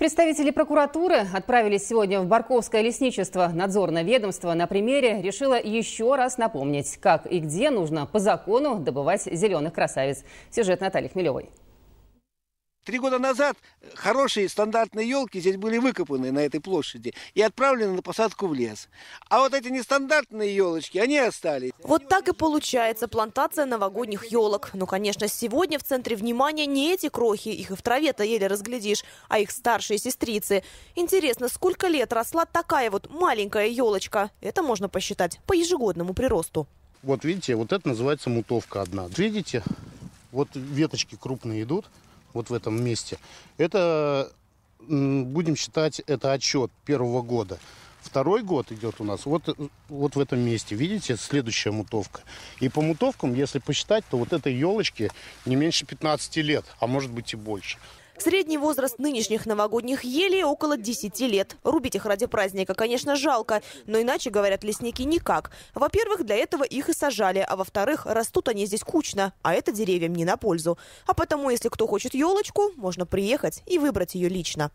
Представители прокуратуры отправились сегодня в Барковское лесничество. Надзорное ведомство на примере решило еще раз напомнить, как и где нужно по закону добывать зеленых красавиц. Сюжет Натальи Хмелевой. Три года назад хорошие стандартные елки здесь были выкопаны на этой площади и отправлены на посадку в лес. А вот эти нестандартные елочки, они остались. Вот так и получается плантация новогодних елок. Ну, конечно, сегодня в центре внимания не эти крохи, их и в траве-то еле разглядишь, а их старшие сестрицы. Интересно, сколько лет росла такая вот маленькая елочка? Это можно посчитать по ежегодному приросту. Вот видите, вот это называется мутовка одна. Видите, вот веточки крупные идут вот в этом месте. Это, будем считать, это отчет первого года. Второй год идет у нас вот, вот в этом месте. Видите, следующая мутовка. И по мутовкам, если посчитать, то вот этой елочке не меньше 15 лет, а может быть и больше. Средний возраст нынешних новогодних елей около 10 лет. Рубить их ради праздника, конечно, жалко, но иначе, говорят лесники, никак. Во-первых, для этого их и сажали, а во-вторых, растут они здесь кучно, а это деревьям не на пользу. А потому, если кто хочет елочку, можно приехать и выбрать ее лично.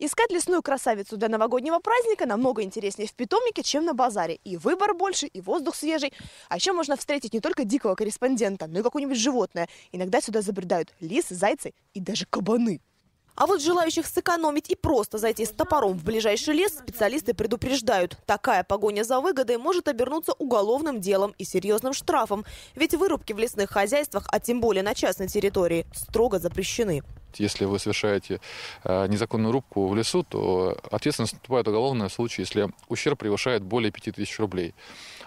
Искать лесную красавицу для новогоднего праздника намного интереснее в питомнике, чем на базаре. И выбор больше, и воздух свежий. А еще можно встретить не только дикого корреспондента, но и какое-нибудь животное. Иногда сюда забредают лисы, зайцы и даже кабаны. А вот желающих сэкономить и просто зайти с топором в ближайший лес специалисты предупреждают. Такая погоня за выгодой может обернуться уголовным делом и серьезным штрафом. Ведь вырубки в лесных хозяйствах, а тем более на частной территории, строго запрещены. Если вы совершаете э, незаконную рубку в лесу, то ответственность наступает уголовная в случае, если ущерб превышает более 5000 рублей.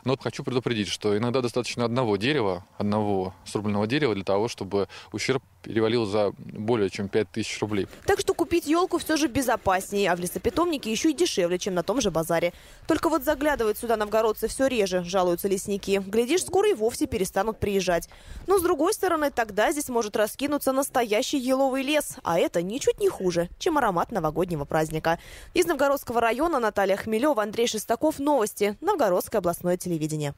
Но хочу предупредить, что иногда достаточно одного дерева, одного срубленного дерева для того, чтобы ущерб перевалил за более чем 5000 рублей. Так что купить елку все же безопаснее, а в лесопитомнике еще и дешевле, чем на том же базаре. Только вот заглядывают сюда новгородцы все реже, жалуются лесники. Глядишь, скоро и вовсе перестанут приезжать. Но с другой стороны, тогда здесь может раскинуться настоящий еловый лес, а это ничуть не хуже, чем аромат новогоднего праздника. Из Новгородского района Наталья Хмелева, Андрей Шестаков. Новости. Новгородское областное телевидение.